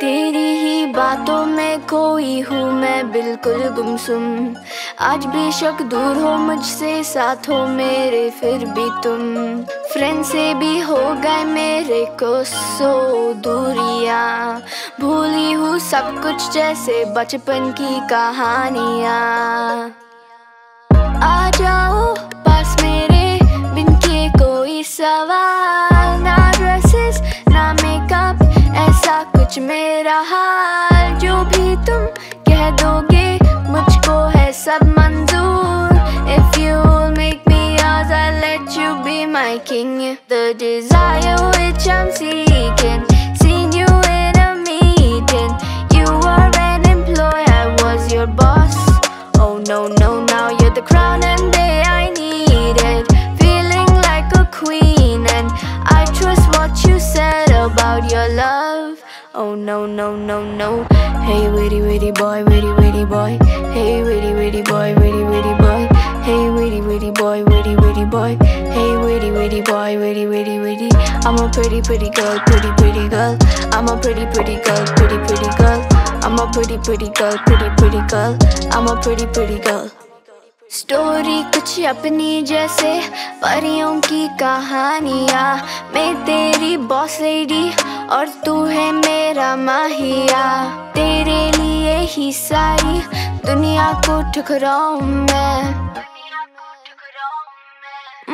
तेरी ही बातों में खोई हूँ मैं बिल्कुल गुमसुम। आज बेशक दूर हो मुझसे, साथ हो मेरे फिर भी तुम। फ्रेंड से भी हो गए मेरे को सो दूरिया। भूली हूँ सब कुछ जैसे बचपन की कहानियाँ। सवाल ना ड्रेसेस ना मेकअप ऐसा कुछ मेरा हाल जो भी तुम कह दोगे मुझको है सब मंजूर If you make me yours I'll let you be my king The desire which I'm seeking Seen you in a meeting You were an employee, I was your boss Oh no love Oh no no no no Hey witty witty boy witty witty boy Hey witty witty boy witty witty boy Hey witty witty boy witty witty boy Hey witty witty boy witty witty witty I'm a pretty pretty girl pretty pretty girl I'm a pretty pretty girl pretty pretty girl I'm a pretty pretty girl pretty pretty girl I'm a pretty pretty girl story कुछ अपनी जैसे परियों की कहानियाँ मैं तेरी boss lady और तू है मेरा माहिया। तेरे लिए ही सारी दुनिया को ठुकराऊं मैं।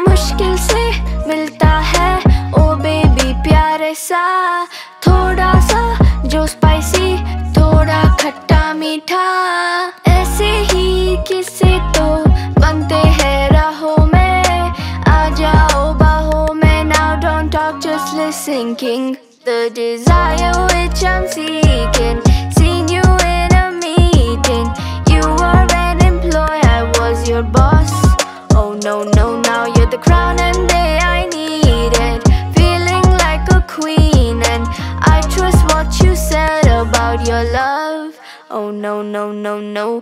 मुश्किल से मिलता है, ओ बेबी प्यार सा। थोड़ा सा जो स्पाइसी थोड़ा खट्टा मीठा। ऐसे ही किसे तो बनते हैं, राहों में। आ जाओ बाहों में, now don't talk, just listen, king the desire which I'm seeking. Seen you in a meeting. You were an employee I was your boss. Oh no no now you're the crown and day I needed. Feeling like a queen and I trust what you said about your love. Oh no no no no